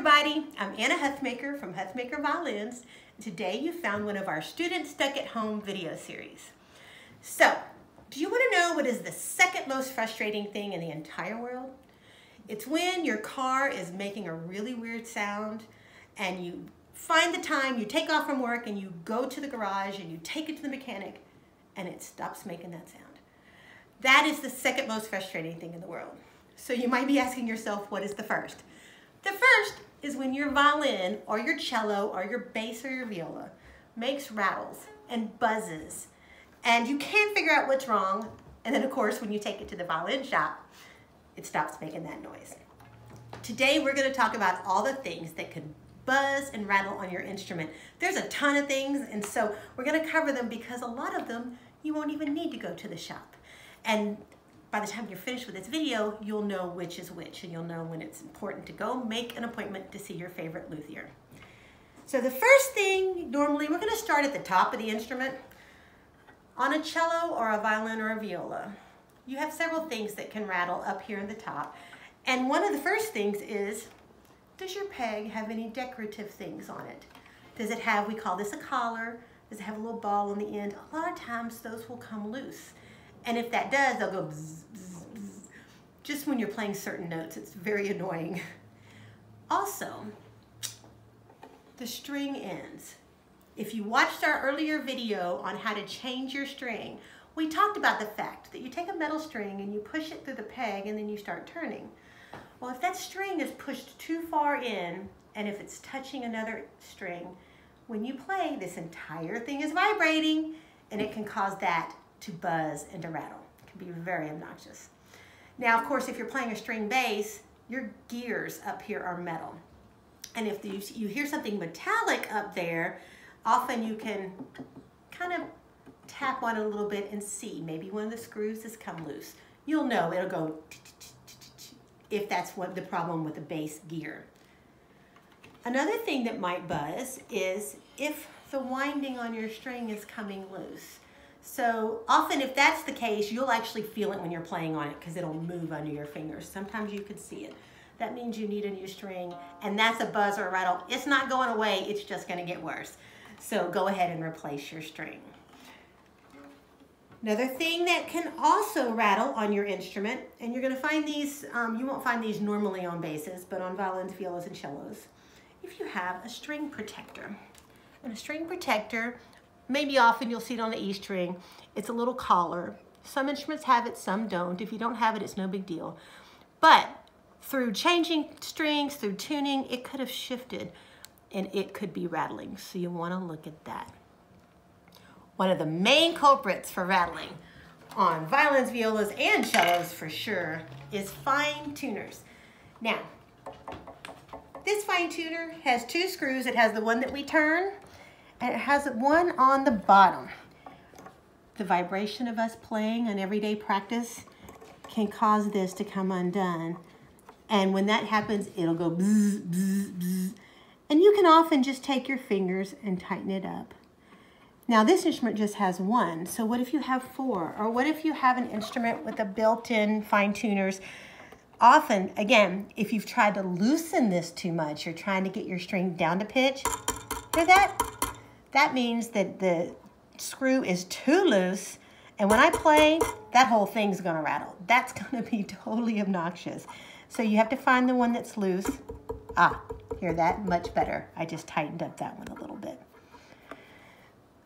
everybody, I'm Anna Huthmaker from Huthmaker Violins. Today you found one of our Student Stuck at Home video series. So, do you want to know what is the second most frustrating thing in the entire world? It's when your car is making a really weird sound and you find the time, you take off from work and you go to the garage and you take it to the mechanic and it stops making that sound. That is the second most frustrating thing in the world. So you might be asking yourself, what is the first? The first is when your violin or your cello or your bass or your viola makes rattles and buzzes and you can't figure out what's wrong. And then of course, when you take it to the violin shop, it stops making that noise. Today, we're gonna talk about all the things that could buzz and rattle on your instrument. There's a ton of things, and so we're gonna cover them because a lot of them you won't even need to go to the shop. And by the time you're finished with this video, you'll know which is which and you'll know when it's important to go make an appointment to see your favorite luthier. So the first thing, normally we're gonna start at the top of the instrument. On a cello or a violin or a viola, you have several things that can rattle up here in the top. And one of the first things is, does your peg have any decorative things on it? Does it have, we call this a collar, does it have a little ball on the end? A lot of times those will come loose. And if that does, they'll go bzz, bzz, bzz. Just when you're playing certain notes, it's very annoying. Also, the string ends. If you watched our earlier video on how to change your string, we talked about the fact that you take a metal string and you push it through the peg and then you start turning. Well, if that string is pushed too far in and if it's touching another string, when you play, this entire thing is vibrating and it can cause that to buzz and to rattle. It can be very obnoxious. Now, of course, if you're playing a string bass, your gears up here are metal. And if you, you hear something metallic up there, often you can kind of tap on it a little bit and see. Maybe one of the screws has come loose. You'll know it'll go if that's what the problem with the bass gear. Another thing that might buzz is if the winding on your string is coming loose. So often if that's the case, you'll actually feel it when you're playing on it because it'll move under your fingers. Sometimes you can see it. That means you need a new string and that's a buzz or a rattle. It's not going away, it's just gonna get worse. So go ahead and replace your string. Another thing that can also rattle on your instrument, and you're gonna find these, um, you won't find these normally on basses, but on violins, violas, and cellos, if you have a string protector. And a string protector, maybe often you'll see it on the E string, it's a little collar. Some instruments have it, some don't. If you don't have it, it's no big deal. But through changing strings, through tuning, it could have shifted and it could be rattling. So you wanna look at that. One of the main culprits for rattling on violins, violas, and cellos for sure is fine tuners. Now, this fine tuner has two screws. It has the one that we turn, and it has one on the bottom. The vibration of us playing on everyday practice can cause this to come undone. And when that happens, it'll go bzz, bzz, bzz. And you can often just take your fingers and tighten it up. Now this instrument just has one, so what if you have four? Or what if you have an instrument with a built-in fine tuners? Often, again, if you've tried to loosen this too much, you're trying to get your string down to pitch, hear that? That means that the screw is too loose, and when I play, that whole thing's gonna rattle. That's gonna be totally obnoxious. So you have to find the one that's loose. Ah, hear that? Much better. I just tightened up that one a little bit.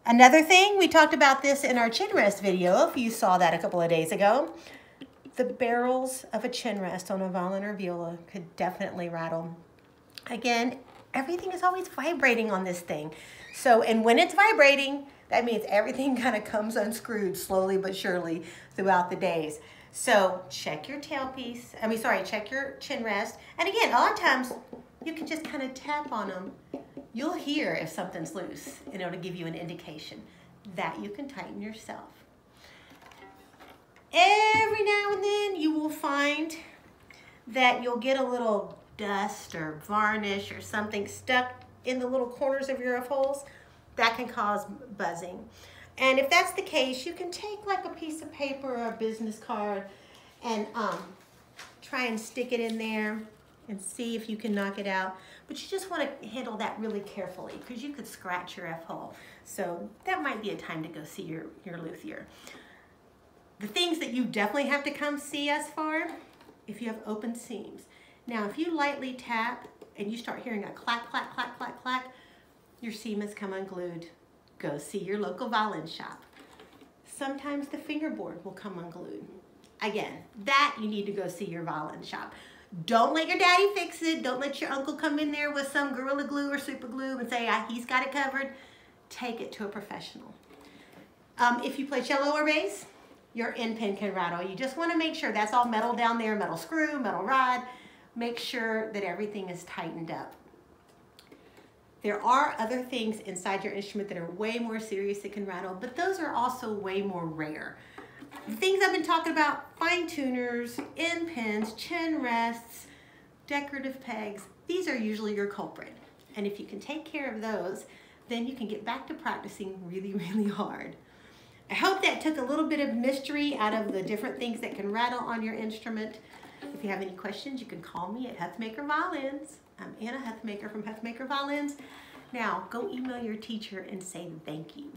Another thing, we talked about this in our chin rest video, if you saw that a couple of days ago. The barrels of a chin rest on a violin or viola could definitely rattle. Again, everything is always vibrating on this thing. So, and when it's vibrating, that means everything kind of comes unscrewed slowly but surely throughout the days. So check your tailpiece, I mean, sorry, check your chin rest. And again, a lot of times you can just kind of tap on them You'll hear if something's loose order to give you an indication that you can tighten yourself. Every now and then you will find that you'll get a little dust or varnish or something stuck in the little corners of your F holes. That can cause buzzing. And if that's the case, you can take like a piece of paper or a business card and um, try and stick it in there and see if you can knock it out. But you just want to handle that really carefully because you could scratch your F-hole. So that might be a time to go see your, your luthier. The things that you definitely have to come see us for, if you have open seams. Now, if you lightly tap and you start hearing a clack, clack, clack, clack, clack, your seam has come unglued. Go see your local violin shop. Sometimes the fingerboard will come unglued. Again, that you need to go see your violin shop. Don't let your daddy fix it. Don't let your uncle come in there with some Gorilla Glue or Super Glue and say, ah, he's got it covered. Take it to a professional. Um, if you play cello or bass, your end pin can rattle. You just want to make sure that's all metal down there, metal screw, metal rod. Make sure that everything is tightened up. There are other things inside your instrument that are way more serious that can rattle, but those are also way more rare. The things I've been talking about, fine tuners, end pins, chin rests, decorative pegs, these are usually your culprit. And if you can take care of those, then you can get back to practicing really, really hard. I hope that took a little bit of mystery out of the different things that can rattle on your instrument. If you have any questions, you can call me at Huthmaker Violins. I'm Anna Huthmaker from Huthmaker Violins. Now, go email your teacher and say thank you.